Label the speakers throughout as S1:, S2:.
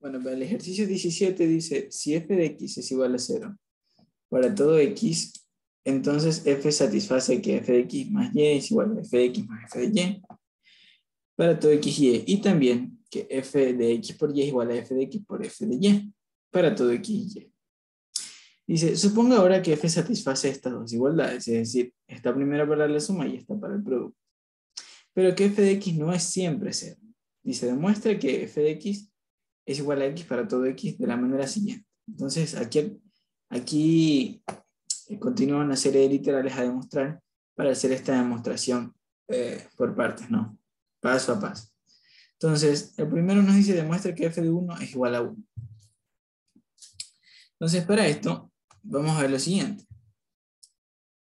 S1: Bueno, para el ejercicio 17 dice, si f de x es igual a 0 para todo x, entonces f satisface que f de x más y es igual a f de x más f de y para todo x y y. También que f de x por y es igual a f de x por f de y para todo x y. Dice, suponga ahora que f satisface estas dos igualdades, es decir, esta primera para la suma y esta para el producto. Pero que f de x no es siempre 0. Dice, demuestra que f de x es igual a x para todo x de la manera siguiente. Entonces, aquí, aquí eh, continúa una serie de literales a demostrar para hacer esta demostración eh, por partes, ¿no? Paso a paso. Entonces, el primero nos dice, demuestra que f de 1 es igual a 1. Entonces, para esto, vamos a ver lo siguiente.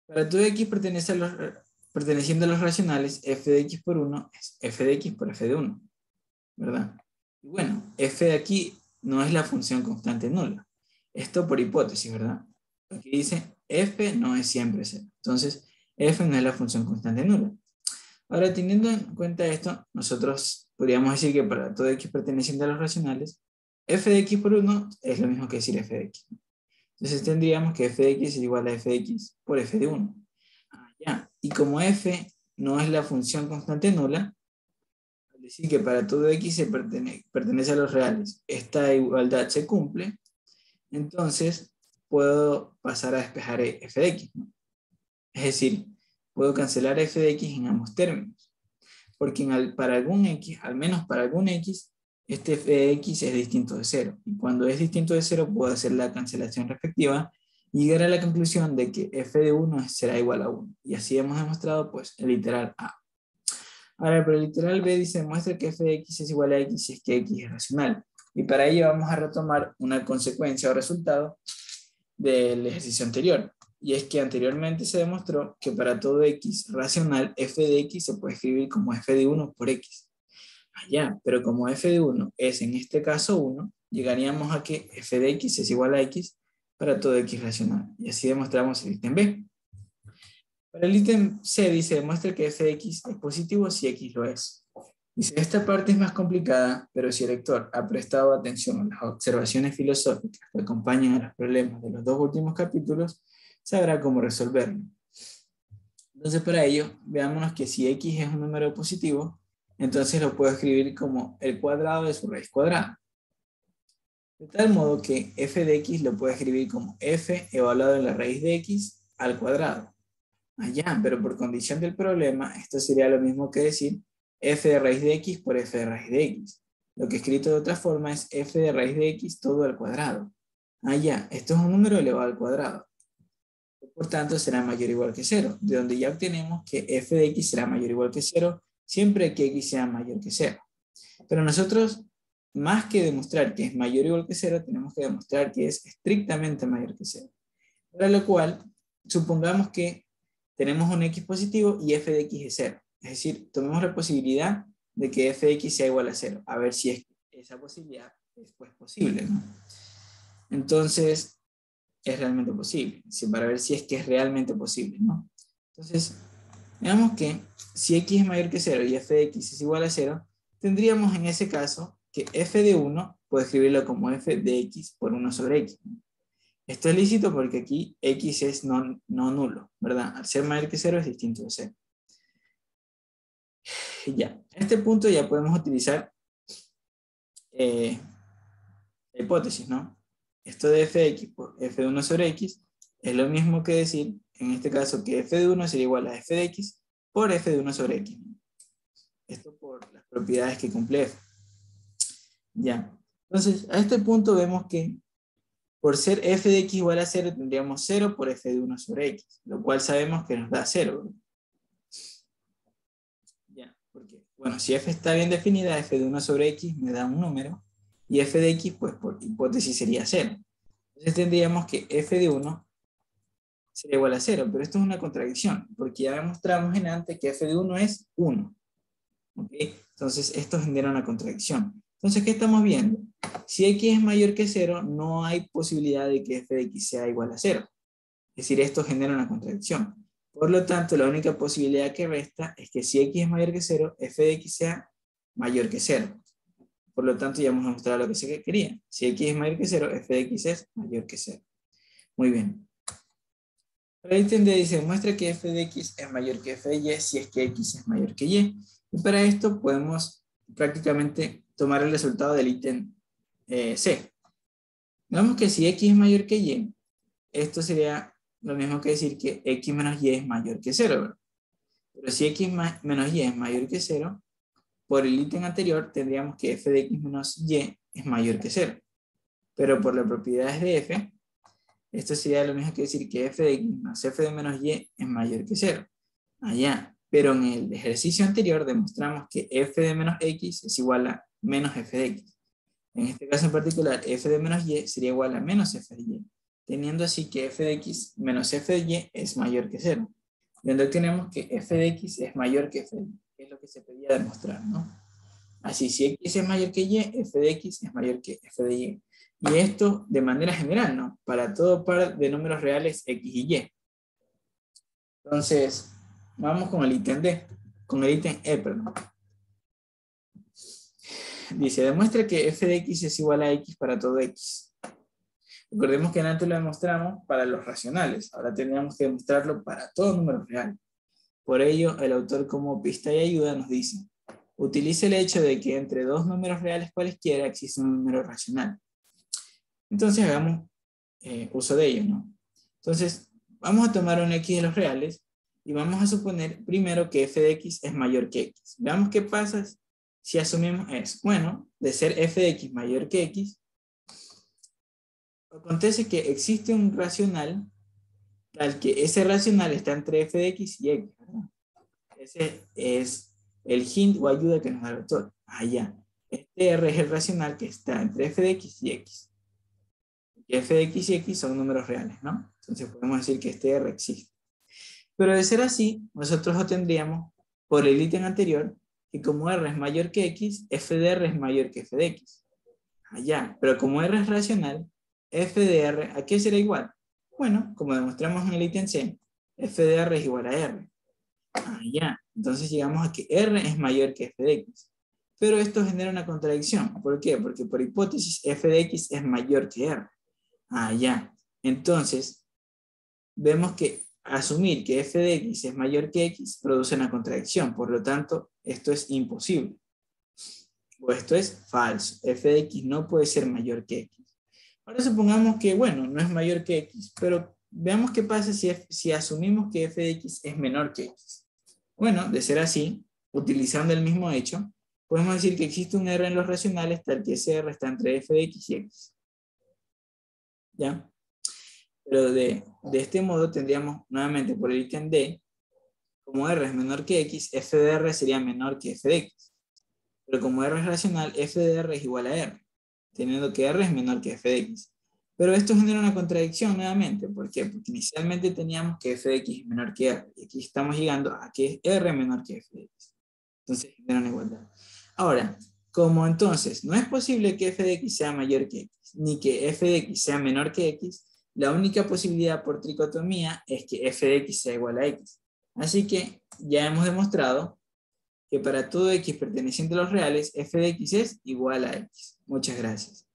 S1: Para todo x pertenece los, perteneciendo a los racionales, f de x por 1 es f de x por f de 1. ¿Verdad? Y bueno, f de aquí no es la función constante nula. Esto por hipótesis, ¿verdad? Aquí dice f no es siempre 0. Entonces, f no es la función constante nula. Ahora, teniendo en cuenta esto, nosotros podríamos decir que para todo x perteneciente a los racionales, f de x por 1 es lo mismo que decir f de x. Entonces tendríamos que f de x es igual a f de x por f de 1. Ah, ya. Y como f no es la función constante nula, decir que para todo x se pertenece a los reales, esta igualdad se cumple, entonces puedo pasar a despejar f de x. Es decir, puedo cancelar f de x en ambos términos. Porque para algún x, al menos para algún x, este f de x es distinto de 0. Y cuando es distinto de 0, puedo hacer la cancelación respectiva y llegar a la conclusión de que f de 1 será igual a 1. Y así hemos demostrado pues, el literal A. Ahora, pero el literal B dice, muestra que f de x es igual a x si es que x es racional. Y para ello vamos a retomar una consecuencia o resultado del ejercicio anterior. Y es que anteriormente se demostró que para todo x racional, f de x se puede escribir como f de 1 por x. Allá, pero como f de 1 es en este caso 1, llegaríamos a que f de x es igual a x para todo x racional. Y así demostramos el ítem B. Para el ítem C dice, demuestra que f de x es positivo si x lo es. Dice, esta parte es más complicada, pero si el lector ha prestado atención a las observaciones filosóficas que acompañan a los problemas de los dos últimos capítulos, sabrá cómo resolverlo. Entonces, para ello, veámonos que si x es un número positivo, entonces lo puedo escribir como el cuadrado de su raíz cuadrada. De tal modo que f de x lo puedo escribir como f evaluado en la raíz de x al cuadrado. Allá, pero por condición del problema, esto sería lo mismo que decir f de raíz de x por f de raíz de x. Lo que escrito de otra forma es f de raíz de x todo al cuadrado. Allá, esto es un número elevado al cuadrado. Por tanto, será mayor o igual que 0, de donde ya obtenemos que f de x será mayor o igual que 0 siempre que x sea mayor que 0. Pero nosotros, más que demostrar que es mayor o igual que 0, tenemos que demostrar que es estrictamente mayor que 0. Para lo cual, supongamos que tenemos un x positivo y f de x es 0. Es decir, tomemos la posibilidad de que f de x sea igual a 0, a ver si es, esa posibilidad es pues, posible. Entonces, es realmente posible, para ver si es que es realmente posible. ¿no? Entonces, veamos que si x es mayor que 0 y f de x es igual a 0, tendríamos en ese caso que f de 1 puedo escribirlo como f de x por 1 sobre x. Esto es lícito porque aquí x es no, nulo, ¿verdad? Al ser mayor que 0 es distinto de 0. Ya, en este punto ya podemos utilizar eh, la hipótesis, ¿no? Esto de f de x por f de 1 sobre x es lo mismo que decir, en este caso, que f de 1 sería igual a f de x por f de 1 sobre x. Esto por las propiedades que cumple f. Ya. Entonces, a este punto vemos que por ser f de x igual a 0, tendríamos 0 por f de 1 sobre x, lo cual sabemos que nos da 0. Ya, porque, bueno, si f está bien definida, f de 1 sobre x me da un número, y f de x, pues por hipótesis sería 0. Entonces tendríamos que f de 1 sería igual a 0, pero esto es una contradicción, porque ya demostramos en antes que f de 1 es 1. Entonces esto genera una contradicción. Entonces, ¿qué estamos viendo? Si x es mayor que 0, no hay posibilidad de que f de x sea igual a 0. Es decir, esto genera una contradicción. Por lo tanto, la única posibilidad que resta es que si x es mayor que 0, f de x sea mayor que 0. Por lo tanto, ya hemos demostrado lo que se quería. Si x es mayor que 0, f de x es mayor que 0. Muy bien. Para el ítem D dice, muestra que f de x es mayor que f de y si es que x es mayor que y. Y para esto podemos prácticamente tomar el resultado del ítem eh, C. Digamos que si x es mayor que y, esto sería lo mismo que decir que x menos y es mayor que 0. Pero si x menos y es mayor que 0, por el ítem anterior tendríamos que f de x menos y es mayor que 0. Pero por las propiedades de f, esto sería lo mismo que decir que f de x más f de menos y es mayor que 0. Allá. Pero en el ejercicio anterior demostramos que f de menos x es igual a menos f de x. En este caso en particular, f de menos y sería igual a menos f de y, teniendo así que f de x menos f de y es mayor que 0. Donde tenemos que f de x es mayor que f de y, es lo que se pedía demostrar, ¿no? Así, si x es mayor que y, f de x es mayor que f de y. Y esto de manera general, ¿no? Para todo par de números reales x y y. Entonces, vamos con el ítem D, con el ítem E, perdón. Dice, demuestra que f de x es igual a x para todo x. Recordemos que antes lo demostramos para los racionales, ahora tendríamos que demostrarlo para todo número real. Por ello, el autor como pista y ayuda nos dice, utilice el hecho de que entre dos números reales cualesquiera existe un número racional. Entonces hagamos eh, uso de ello, ¿no? Entonces, vamos a tomar un x de los reales y vamos a suponer primero que f de x es mayor que x. Veamos qué pasa si asumimos eso. Bueno, de ser f de x mayor que x, acontece que existe un racional tal que ese racional está entre f de x y x. Ese es el hint o ayuda que nos da el autor. Allá. Ah, este r es el racional que está entre f de x y x f de x y x son números reales, ¿no? Entonces podemos decir que este R existe. Pero de ser así, nosotros obtendríamos por el ítem anterior que como R es mayor que X, f de R es mayor que f de X. Allá, pero como R es racional, f de R, ¿a qué será igual? Bueno, como demostramos en el ítem C, f de R es igual a R. Allá, entonces llegamos a que R es mayor que f de X. Pero esto genera una contradicción. ¿Por qué? Porque por hipótesis f de X es mayor que R. Ah, ya. Entonces, vemos que asumir que f de x es mayor que x produce una contradicción. Por lo tanto, esto es imposible. O esto es falso. f de x no puede ser mayor que x. Ahora supongamos que, bueno, no es mayor que x, pero veamos qué pasa si, si asumimos que f de x es menor que x. Bueno, de ser así, utilizando el mismo hecho, podemos decir que existe un r en los racionales tal que ese r está entre f de x y x. ¿ya? Pero de, este modo tendríamos nuevamente por el ítem D, como R es menor que X, f de R sería menor que f de X. Pero como R es racional, f de R es igual a R, teniendo que R es menor que f de X. Pero esto genera una contradicción nuevamente. ¿Por qué? Porque inicialmente teníamos que f de x es menor que r. Y aquí estamos llegando a que r menor que f de x. Entonces genera una igualdad. Ahora, como entonces no es posible que f de x sea mayor que x, ni que f de x sea menor que x, la única posibilidad por tricotomía es que f de x sea igual a x. Así que ya hemos demostrado que para todo x perteneciente a los reales, f de x es igual a x. Muchas gracias.